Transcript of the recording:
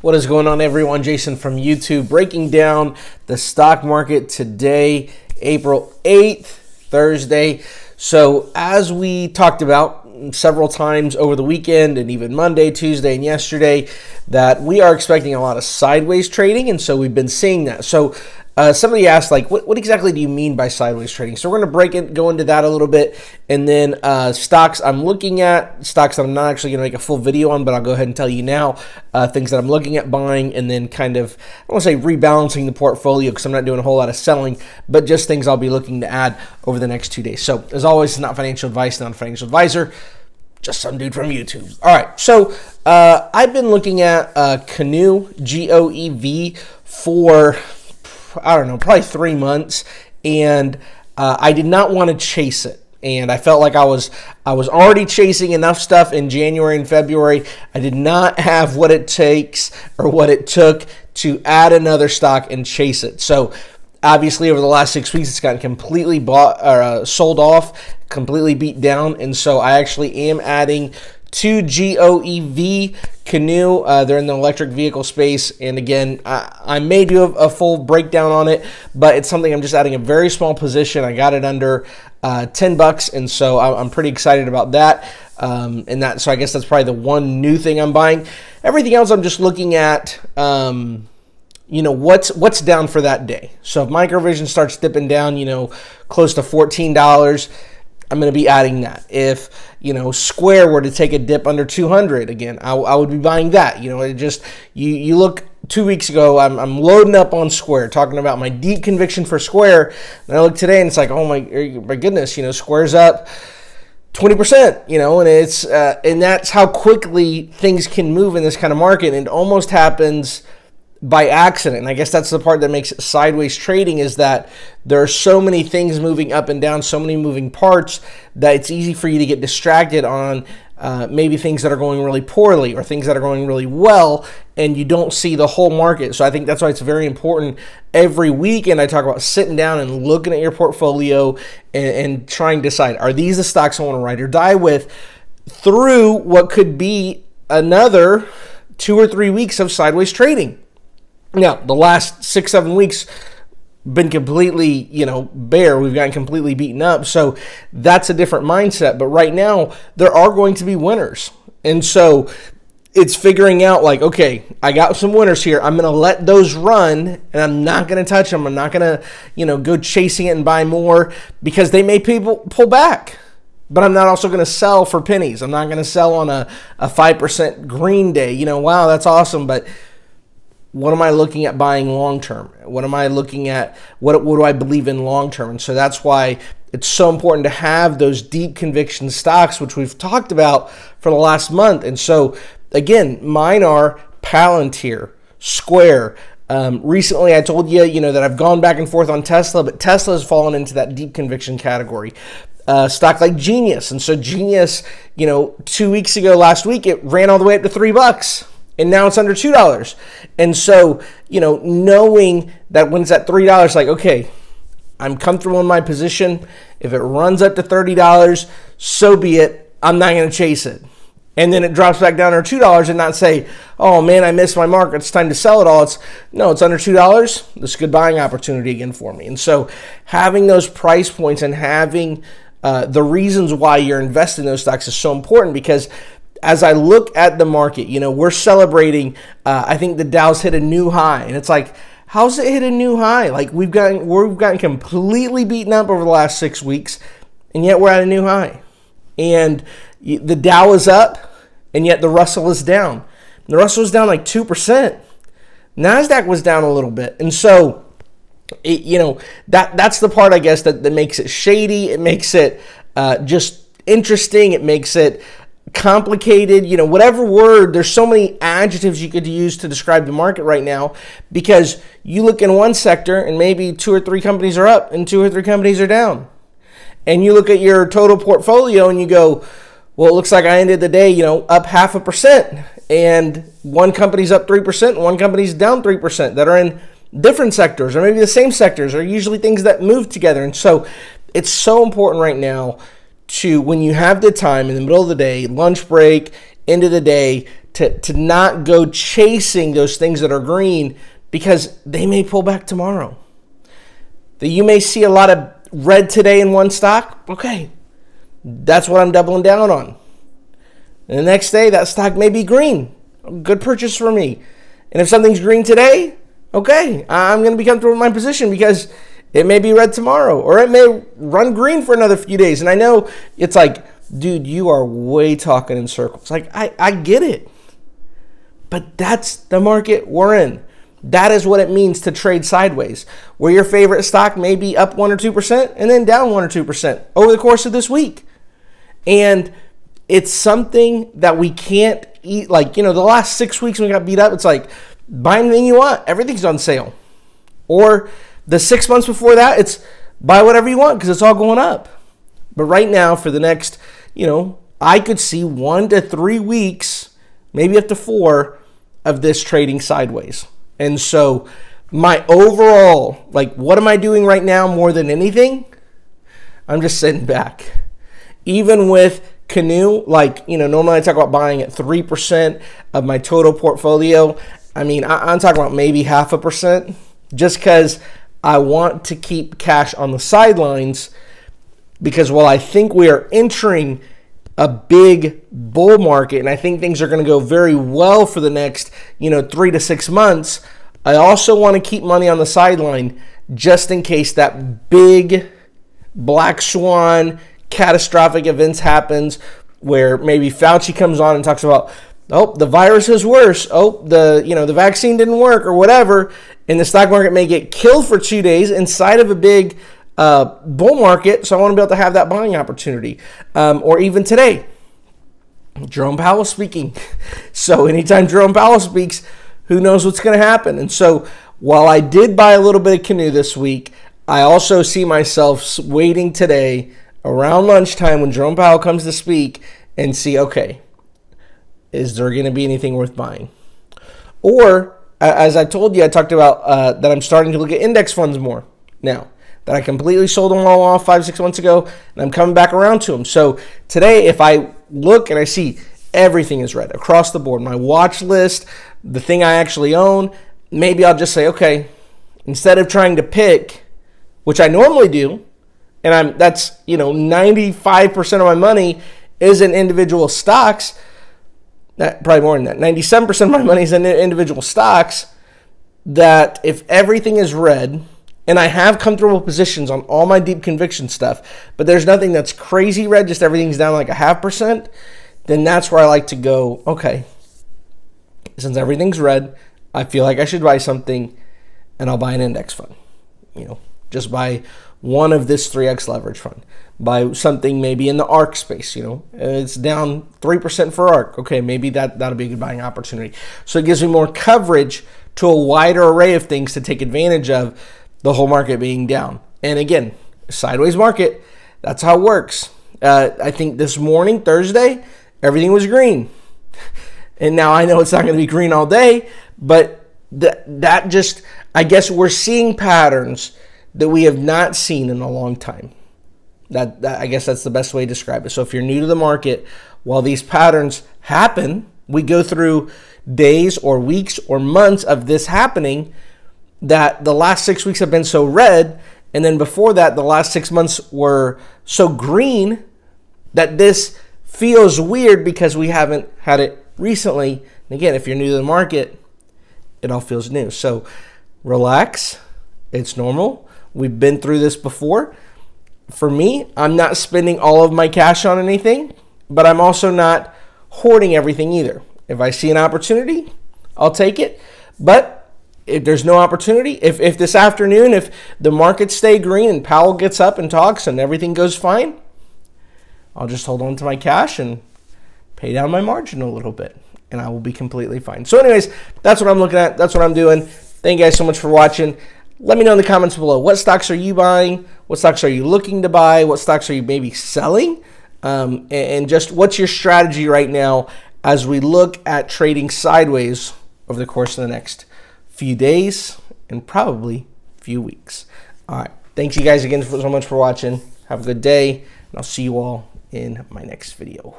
What is going on, everyone? Jason from YouTube breaking down the stock market today, April 8th, Thursday. So, as we talked about several times over the weekend and even Monday, Tuesday, and yesterday, that we are expecting a lot of sideways trading, and so we've been seeing that. So, uh, somebody asked, like, what, what, exactly do you mean by sideways trading? So we're going to break it, go into that a little bit, and then uh, stocks I'm looking at, stocks that I'm not actually going to make a full video on, but I'll go ahead and tell you now uh, things that I'm looking at buying, and then kind of I want to say rebalancing the portfolio because I'm not doing a whole lot of selling, but just things I'll be looking to add over the next two days. So as always, it's not financial advice, not financial advisor just some dude from YouTube. All right, so uh, I've been looking at uh, Canoe G O E V for I don't know, probably three months, and uh, I did not want to chase it. And I felt like I was I was already chasing enough stuff in January and February. I did not have what it takes or what it took to add another stock and chase it. So obviously over the last six weeks it's gotten completely bought or uh, sold off completely beat down and so i actually am adding two GOEV canoe. Uh, they're in the electric vehicle space. And again, I, I may do a, a, full breakdown on it, but it's something I'm just adding a very small position. I got it under uh, 10 bucks. And so I'm, I'm pretty excited about that. Um, and that, so I guess that's probably the one new thing I'm buying. Everything else I'm just looking at, um, you know what's what's down for that day. So if Microvision starts dipping down, you know, close to fourteen dollars, I'm going to be adding that. If you know Square were to take a dip under 200 again, I, I would be buying that. You know, it just you you look two weeks ago, I'm, I'm loading up on Square, talking about my deep conviction for Square, and I look today and it's like, oh my my goodness, you know, Square's up. 20% you know and it's uh, and that's how quickly things can move in this kind of market and it almost happens by accident. And I guess that's the part that makes sideways trading is that there are so many things moving up and down, so many moving parts that it's easy for you to get distracted on uh, maybe things that are going really poorly or things that are going really well, and you don't see the whole market. So I think that's why it's very important every weekend. I talk about sitting down and looking at your portfolio and, and trying to decide are these the stocks I want to ride or die with through what could be another two or three weeks of sideways trading. Now, the last six, seven weeks been completely, you know, bear. We've gotten completely beaten up. So that's a different mindset. But right now, there are going to be winners. And so it's figuring out like, okay, I got some winners here. I'm going to let those run and I'm not going to touch them. I'm not going to, you know, go chasing it and buy more because they may people pull back. But I'm not also going to sell for pennies. I'm not going to sell on a, a 5% green day. You know, wow, that's awesome. But what am I looking at buying long term? What am I looking at? What, what do I believe in long term? And so that's why it's so important to have those deep conviction stocks, which we've talked about for the last month. And so, again, mine are Palantir, Square. Um, recently, I told you, you know, that I've gone back and forth on Tesla, but Tesla has fallen into that deep conviction category. Uh, stock like Genius, and so Genius, you know, two weeks ago, last week, it ran all the way up to three bucks and now it's under two dollars. And so, you know, knowing that when it's at three dollars, like, okay, I'm comfortable in my position. If it runs up to thirty dollars, so be it. I'm not going to chase it. And then it drops back down to two dollars, and not say, "Oh man, I missed my mark. It's time to sell it all." It's no, it's under two dollars. This is a good buying opportunity again for me. And so, having those price points and having uh, the reasons why you're investing in those stocks is so important because as I look at the market, you know, we're celebrating. Uh, I think the Dow's hit a new high, and it's like, how's it hit a new high? Like we've gotten we've gotten completely beaten up over the last six weeks, and yet we're at a new high. And the Dow is up, and yet the Russell is down. The Russell is down like two percent. Nasdaq was down a little bit, and so. It, you know that that's the part I guess that, that makes it shady. It makes it uh, just interesting. It makes it complicated, you know, whatever word, there's so many adjectives you could use to describe the market right now because you look in one sector and maybe two or three companies are up and two or three companies are down. And you look at your total portfolio and you go, well, it looks like I ended the day, you know, up half a percent. And one company's up 3% and one company's down 3% that are in different sectors or maybe the same sectors are usually things that move together. And so it's so important right now to when you have the time in the middle of the day, lunch break, end of the day to, to not go chasing those things that are green because they may pull back tomorrow. That you may see a lot of red today in one stock. Okay, that's what I'm doubling down on. And the next day, that stock may be green. Good purchase for me. And if something's green today, okay, I'm going to be comfortable with my position because it may be red tomorrow or it may run green for another few days. And I know it's like, dude, you are way talking in circles. Like, I, I get it. But that's the market we're in. That is what it means to trade sideways, where your favorite stock may be up 1 or 2% and then down 1 or 2% over the course of this week. And it's something that we can't eat. Like, you know, the last six weeks we got beat up, it's like buy anything you want, everything's on sale. Or the six months before that, it's buy whatever you want because it's all going up. But right now, for the next, you know, I could see one to three weeks, maybe up to four, of this trading sideways. And so, my overall, like, what am I doing right now more than anything? I'm just sitting back. Even with Canoe, like, you know, normally I talk about buying at 3% of my total portfolio. I mean, I, am talking about maybe half a percent just because I want to keep cash on the sidelines because while I think we are entering a big bull market and I think things are going to go very well for the next, you know, 3 to 6 months, I also want to keep money on the sideline just in case that big black swan catastrophic events happens where maybe Fauci comes on and talks about oh the virus is worse. Oh the you know the vaccine didn't work or whatever and the stock market may get killed for two days inside of a big uh, bull market so i want to be able to have that buying opportunity um, or even today. Jerome powell speaking. So anytime jerome powell speaks who knows what's going to happen? And so while i did buy a little bit of canoe this week i also see myself waiting today around lunchtime when jerome powell comes to speak and see okay is there going to be anything worth buying? Or, as I told you, I talked about uh, that I'm starting to look at index funds more now. That I completely sold them all off five, six months ago, and I'm coming back around to them. So today, if I look and I see everything is red across the board, my watch list, the thing I actually own, maybe I'll just say, okay, instead of trying to pick, which I normally do, and I'm that's you know 95% of my money is in individual stocks that probably more than that. 97% of my money is in individual stocks. That if everything is red, and I have comfortable positions on all my deep conviction stuff, but there's nothing that's crazy red, just everything's down like a half percent, then that's where I like to go. Okay, since everything's red, I feel like I should buy something, and I'll buy an index fund. You know, just buy one of this 3x leverage fund buy something maybe in the ARK space. You know, it's down 3% for ARK Okay, maybe that, that'll be a good buying opportunity. So it gives me more coverage to a wider array of things to take advantage of the whole market being down. And again, sideways market, that's how it works. Uh, I think this morning, Thursday, everything was green. And now I know it's not going to be green all day, but th- that just, I guess we're seeing patterns that we have not seen in a long time. That, that, I guess that's the best way to describe it. So if you're new to the market, while these patterns happen, we go through days or weeks or months of this happening that the last 6 weeks have been so red and then before that the last 6 months were so green that this feels weird because we haven't had it recently. And again, if you're new to the market, it all feels new. So relax. It's normal. We've been through this before for me, I'm not spending all of my cash on anything, but I'm also not hoarding everything either. If I see an opportunity, I'll take it. But if there's no opportunity, if, if this afternoon, if the markets stay green and Powell gets up and talks and everything goes fine, I'll just hold on to my cash and pay down my margin a little bit and I will be completely fine. So, anyways, that's what I'm looking at. That's what I'm doing. Thank you guys so much for watching. Let me know in the comments below. What stocks are you buying? What stocks are you looking to buy? What stocks are you maybe selling? Um, and just what's your strategy right now as we look at trading sideways over the course of the next few days and probably few weeks. All right. Thanks you guys again so much for watching. Have a good day, and I'll see you all in my next video.